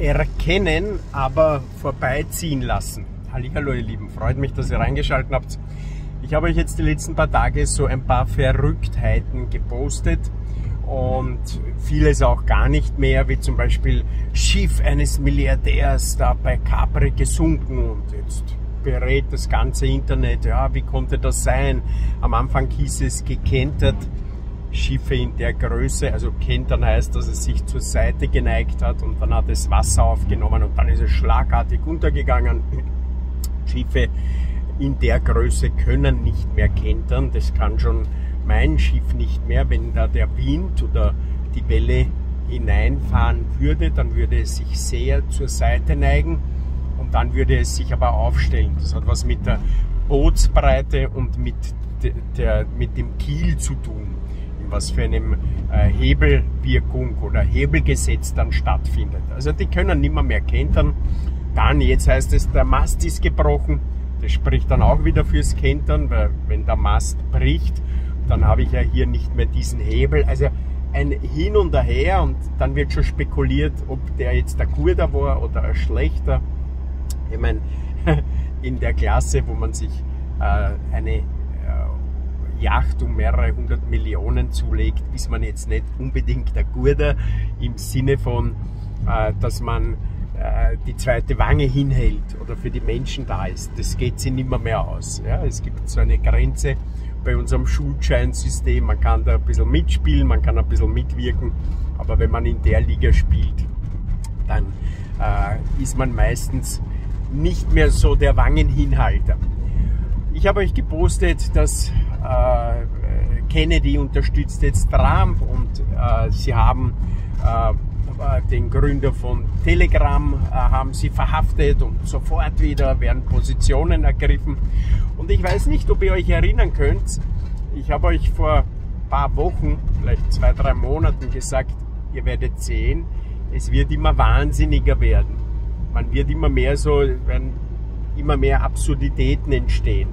erkennen, aber vorbeiziehen lassen. Hallo ihr Lieben, freut mich, dass ihr reingeschaltet habt. Ich habe euch jetzt die letzten paar Tage so ein paar Verrücktheiten gepostet und vieles auch gar nicht mehr, wie zum Beispiel Schiff eines Milliardärs da bei Capri gesunken und jetzt berät das ganze Internet, ja, wie konnte das sein? Am Anfang hieß es gekentert, Schiffe in der Größe, also kentern heißt, dass es sich zur Seite geneigt hat und dann hat es Wasser aufgenommen und dann ist es schlagartig untergegangen. Schiffe in der Größe können nicht mehr kentern, das kann schon mein Schiff nicht mehr, wenn da der Wind oder die Welle hineinfahren würde, dann würde es sich sehr zur Seite neigen und dann würde es sich aber aufstellen. Das hat was mit der Bootsbreite und mit, der, mit dem Kiel zu tun, was für einem äh, Hebelwirkung oder Hebelgesetz dann stattfindet. Also die können nimmer mehr kentern. Dann, jetzt heißt es, der Mast ist gebrochen. Das spricht dann auch wieder fürs Kentern, weil wenn der Mast bricht, dann habe ich ja hier nicht mehr diesen Hebel. Also ein Hin und Her und dann wird schon spekuliert, ob der jetzt der guter war oder ein schlechter. Ich meine, in der Klasse, wo man sich äh, eine Yacht um mehrere hundert Millionen zulegt, ist man jetzt nicht unbedingt der Guter im Sinne von, äh, dass man äh, die zweite Wange hinhält oder für die Menschen da ist. Das geht sich nimmer mehr aus. Ja? Es gibt so eine Grenze bei unserem Schulscheinsystem. Man kann da ein bisschen mitspielen, man kann ein bisschen mitwirken, aber wenn man in der Liga spielt, dann äh, ist man meistens nicht mehr so der Wangenhinhalter. Ich habe euch gepostet, dass Kennedy unterstützt jetzt Trump und äh, sie haben äh, den Gründer von Telegram äh, haben sie verhaftet und sofort wieder werden Positionen ergriffen. Und ich weiß nicht, ob ihr euch erinnern könnt, ich habe euch vor ein paar Wochen, vielleicht zwei, drei Monaten gesagt, ihr werdet sehen, es wird immer wahnsinniger werden man wird immer mehr so, werden immer mehr Absurditäten entstehen.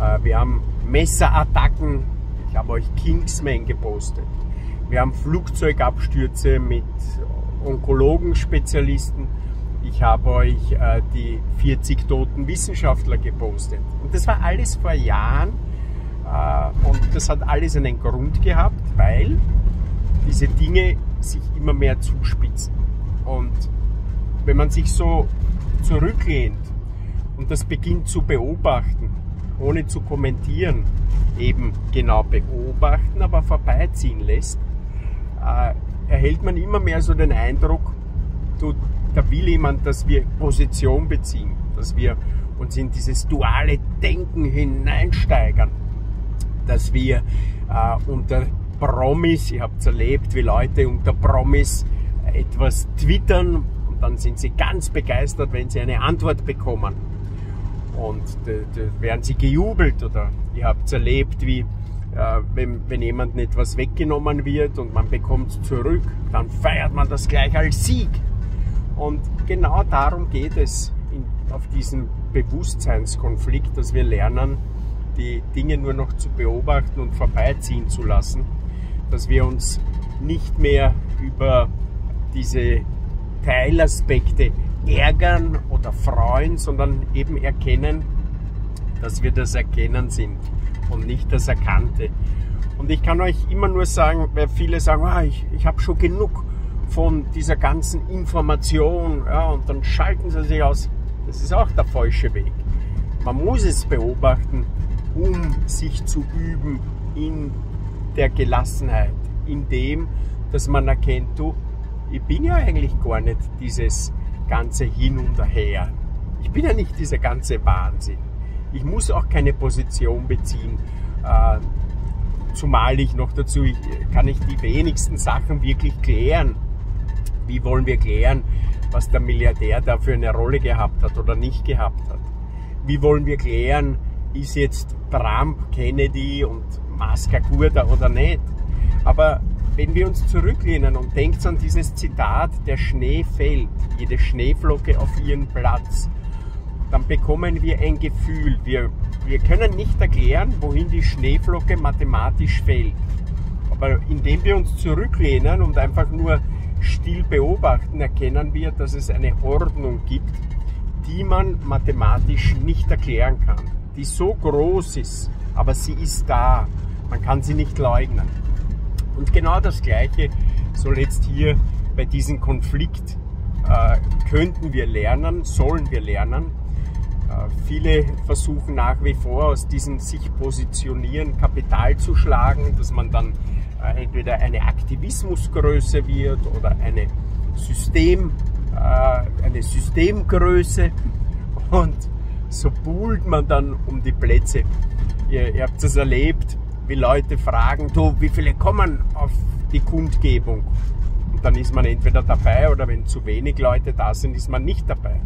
Äh, wir haben Messerattacken, ich habe euch Kingsman gepostet. Wir haben Flugzeugabstürze mit Onkologen-Spezialisten. Ich habe euch äh, die 40 toten Wissenschaftler gepostet. Und das war alles vor Jahren. Äh, und das hat alles einen Grund gehabt, weil diese Dinge sich immer mehr zuspitzen. Und wenn man sich so zurücklehnt und das beginnt zu beobachten, ohne zu kommentieren, eben genau beobachten, aber vorbeiziehen lässt, äh, erhält man immer mehr so den Eindruck, da will jemand, dass wir Position beziehen, dass wir uns in dieses duale Denken hineinsteigern, dass wir äh, unter Promis, ihr habt es erlebt, wie Leute unter Promis etwas twittern, dann sind sie ganz begeistert, wenn sie eine Antwort bekommen. Und da, werden sie gejubelt oder ihr habt es erlebt, wie äh, wenn, wenn jemandem etwas weggenommen wird und man bekommt es zurück, dann feiert man das gleich als Sieg. Und genau darum geht es in, auf diesem Bewusstseinskonflikt, dass wir lernen, die Dinge nur noch zu beobachten und vorbeiziehen zu lassen, dass wir uns nicht mehr über diese Teilaspekte ärgern oder freuen, sondern eben erkennen, dass wir das Erkennen sind und nicht das Erkannte. Und ich kann euch immer nur sagen, weil viele sagen, ah, ich, ich habe schon genug von dieser ganzen Information ja, und dann schalten sie sich aus. Das ist auch der falsche Weg. Man muss es beobachten, um sich zu üben in der Gelassenheit, in dem, dass man erkennt, du, ich bin ja eigentlich gar nicht dieses ganze Hin und Her. Ich bin ja nicht dieser ganze Wahnsinn. Ich muss auch keine Position beziehen. Äh, zumal ich noch dazu, ich, kann ich die wenigsten Sachen wirklich klären. Wie wollen wir klären, was der Milliardär da für eine Rolle gehabt hat oder nicht gehabt hat? Wie wollen wir klären, ist jetzt Trump, Kennedy und guter oder nicht? Aber wenn wir uns zurücklehnen und denkt an dieses Zitat, der Schnee fällt, jede Schneeflocke auf ihren Platz, dann bekommen wir ein Gefühl. Wir, wir können nicht erklären, wohin die Schneeflocke mathematisch fällt. Aber indem wir uns zurücklehnen und einfach nur still beobachten, erkennen wir, dass es eine Ordnung gibt, die man mathematisch nicht erklären kann, die so groß ist, aber sie ist da. Man kann sie nicht leugnen. Und genau das Gleiche soll jetzt hier bei diesem Konflikt äh, könnten wir lernen, sollen wir lernen. Äh, viele versuchen nach wie vor aus diesem sich positionieren Kapital zu schlagen, dass man dann äh, entweder eine Aktivismusgröße wird oder eine System, äh, eine Systemgröße und so buhlt man dann um die Plätze. Ihr, ihr habt es erlebt, wie Leute fragen, du, wie viele kommen auf die Kundgebung? Und dann ist man entweder dabei oder wenn zu wenig Leute da sind, ist man nicht dabei.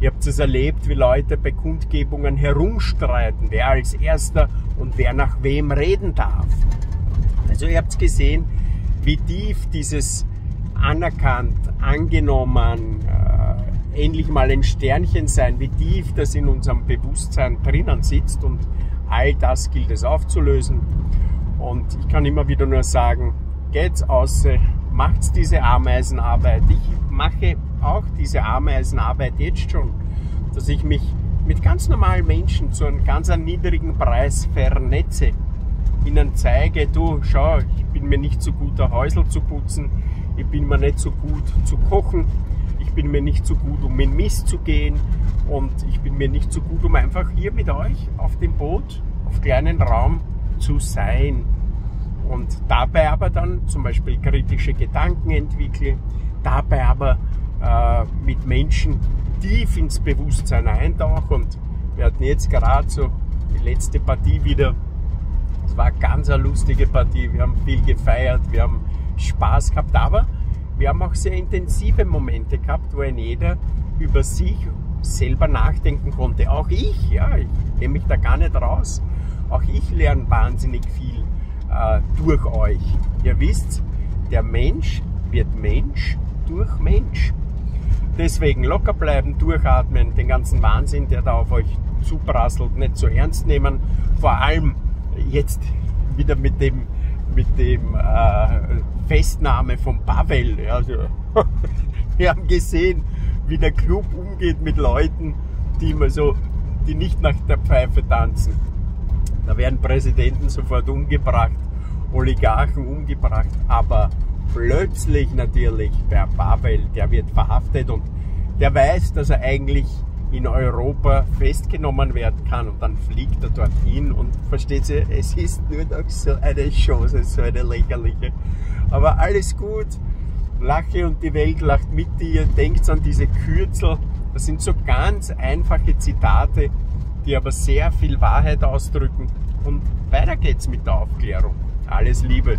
Ihr habt es erlebt, wie Leute bei Kundgebungen herumstreiten, wer als erster und wer nach wem reden darf. Also ihr habt gesehen, wie tief dieses anerkannt, angenommen, äh, endlich mal ein Sternchen sein, wie tief das in unserem Bewusstsein drinnen sitzt und all das gilt es aufzulösen. Und ich kann immer wieder nur sagen, geht's aus, macht's diese Ameisenarbeit. Ich mache auch diese Ameisenarbeit jetzt schon, dass ich mich mit ganz normalen Menschen zu einem ganz niedrigen Preis vernetze. Ihnen zeige, du, schau, ich bin mir nicht so gut, ein Häusl zu putzen, ich bin mir nicht so gut zu kochen, bin mir nicht so gut, um in Mist zu gehen und ich bin mir nicht so gut, um einfach hier mit euch auf dem Boot, auf kleinen Raum zu sein. Und dabei aber dann zum Beispiel kritische Gedanken entwickle, dabei aber äh, mit Menschen tief ins Bewusstsein eintauche. Und wir hatten jetzt gerade so die letzte Partie wieder. Es war eine ganz eine lustige Partie. Wir haben viel gefeiert, wir haben Spaß gehabt, aber wir haben auch sehr intensive Momente gehabt, wo ein jeder über sich selber nachdenken konnte. Auch ich, ja, ich nehme mich da gar nicht raus. Auch ich lerne wahnsinnig viel äh, durch euch. Ihr wisst, der Mensch wird Mensch durch Mensch. Deswegen locker bleiben, durchatmen, den ganzen Wahnsinn, der da auf euch zuprasselt, nicht so ernst nehmen. Vor allem jetzt wieder mit dem, mit dem äh, Festnahme von Pavel. Also, wir haben gesehen, wie der Club umgeht mit Leuten, die immer so, die nicht nach der Pfeife tanzen. Da werden Präsidenten sofort umgebracht, Oligarchen umgebracht, aber plötzlich natürlich der Pavel, der wird verhaftet und der weiß, dass er eigentlich in Europa festgenommen werden kann und dann fliegt er dorthin und versteht sie, es ist nur noch so eine Chance, so eine lächerliche. Aber alles gut, lache und die Welt lacht mit dir, denkt an diese Kürzel. Das sind so ganz einfache Zitate, die aber sehr viel Wahrheit ausdrücken. Und weiter geht's mit der Aufklärung. Alles Liebe.